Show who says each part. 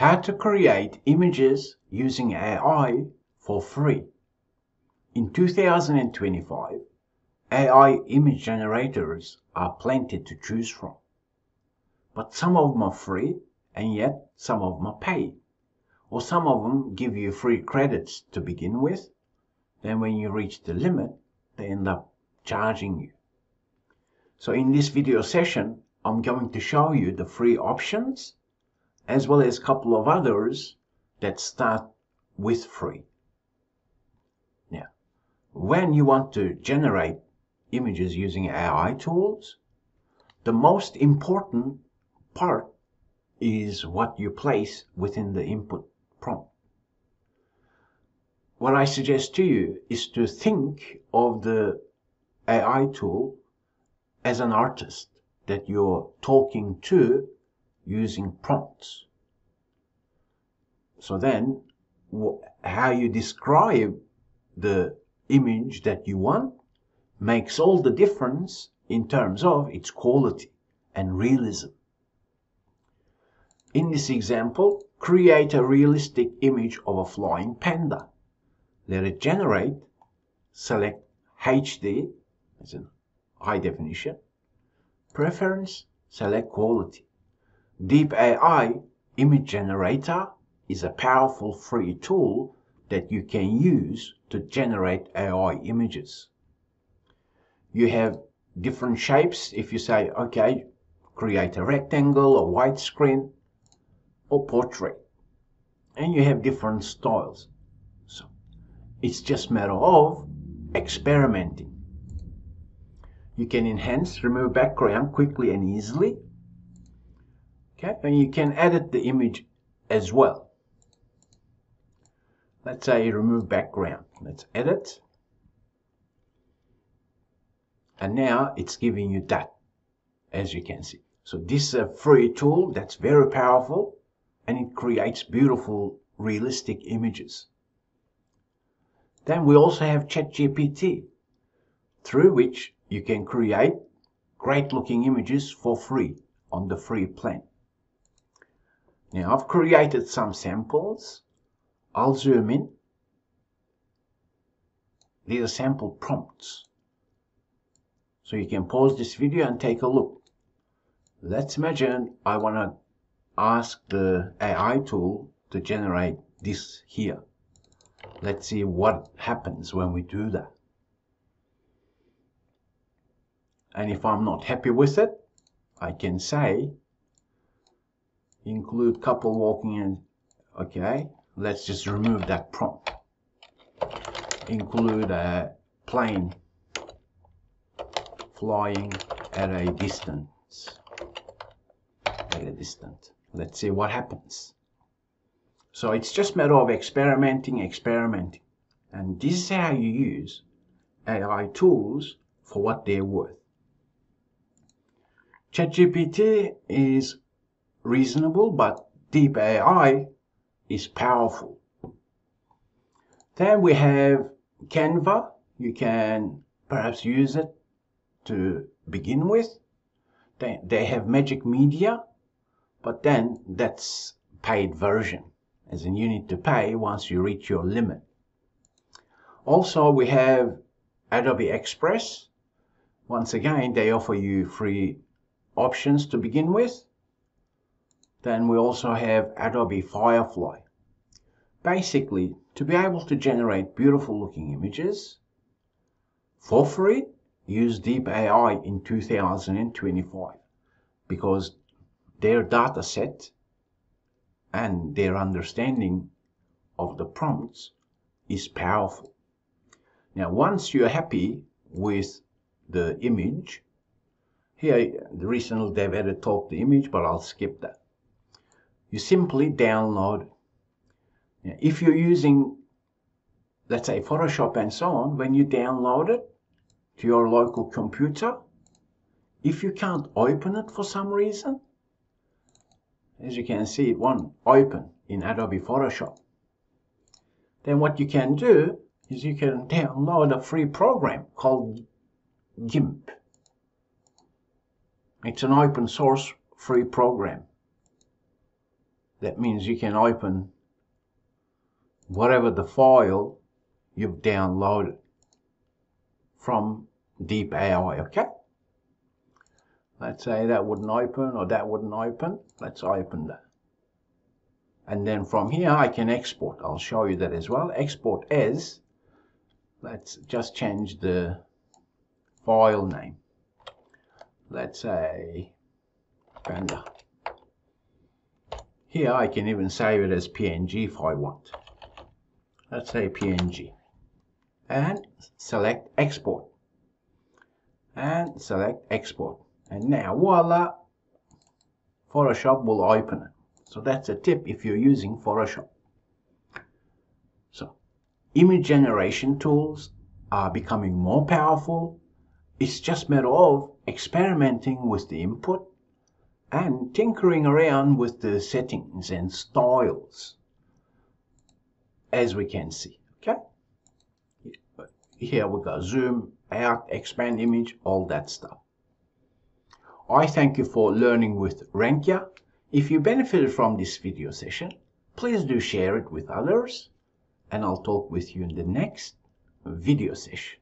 Speaker 1: how to create images using AI for free. In 2025, AI image generators are plenty to choose from. But some of them are free and yet some of them are paid. Or some of them give you free credits to begin with. Then when you reach the limit, they end up charging you. So in this video session, I'm going to show you the free options as well as a couple of others that start with free. Now, when you want to generate images using AI tools, the most important part is what you place within the input prompt. What I suggest to you is to think of the AI tool as an artist that you're talking to using prompts. So then, how you describe the image that you want makes all the difference in terms of its quality and realism. In this example, create a realistic image of a flying panda. Let it generate, select HD as in high definition, preference, select quality. Deep AI image generator is a powerful free tool that you can use to generate AI images. You have different shapes if you say, okay, create a rectangle, a widescreen, or portrait. And you have different styles. So it's just matter of experimenting. You can enhance, remove background quickly and easily. Okay, and you can edit the image as well. Let's say remove background. Let's edit. And now it's giving you that, as you can see. So this is a free tool that's very powerful and it creates beautiful, realistic images. Then we also have ChatGPT, through which you can create great looking images for free on the free plan. Now I've created some samples. I'll zoom in. These are sample prompts. So you can pause this video and take a look. Let's imagine I want to ask the AI tool to generate this here. Let's see what happens when we do that. And if I'm not happy with it, I can say include couple walking in. Okay, let's just remove that prompt. Include a plane flying at a distance. At a distance. Let's see what happens. So it's just matter of experimenting, experimenting. And this is how you use AI tools for what they're worth. ChatGPT is reasonable, but deep AI is powerful. Then we have Canva. You can perhaps use it to begin with. They, they have Magic Media, but then that's paid version, as in you need to pay once you reach your limit. Also, we have Adobe Express. Once again, they offer you free options to begin with. Then we also have Adobe Firefly. Basically, to be able to generate beautiful looking images for free, use Deep AI in 2025 because their data set and their understanding of the prompts is powerful. Now, once you're happy with the image, here the recently they've added talk the image, but I'll skip that. You simply download. If you're using, let's say, Photoshop and so on, when you download it to your local computer, if you can't open it for some reason, as you can see, it won't open in Adobe Photoshop. Then what you can do is you can download a free program called GIMP. It's an open source free program. That means you can open whatever the file you've downloaded from Deep AI, okay? Let's say that wouldn't open or that wouldn't open. Let's open that. And then from here I can export. I'll show you that as well. Export as, let's just change the file name. Let's say Panda. Here I can even save it as PNG if I want. Let's say PNG. And select export. And select export. And now voila, Photoshop will open it. So that's a tip if you're using Photoshop. So image generation tools are becoming more powerful. It's just matter of experimenting with the input and tinkering around with the settings and styles as we can see okay? Here we go zoom out expand image all that stuff. I thank you for learning with RankYa. If you benefited from this video session please do share it with others and I'll talk with you in the next video session